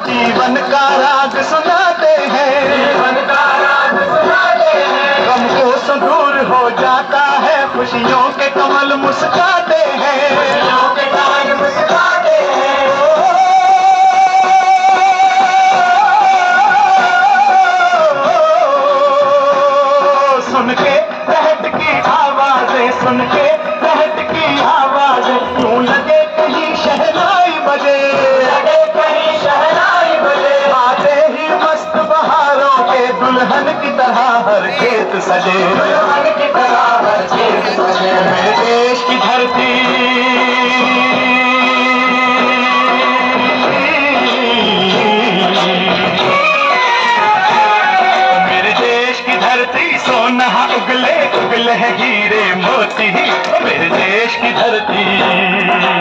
जीवन का राग सुनाते हैं। जीवन का राग सुनाते हैं। गम को संदूर हो जाता है खुशियों के कमल मुस्काते हैं। खुशियों के मुस्काते हैं। सुन के की दुल्हन की तरह हर खेत सजे। दुल्हन की तरह हर चीज़ सजे। मेरे देश की धरती। मेरे देश की धरती सोना उगले उगले हीरे मोती। मेरे देश की धरती।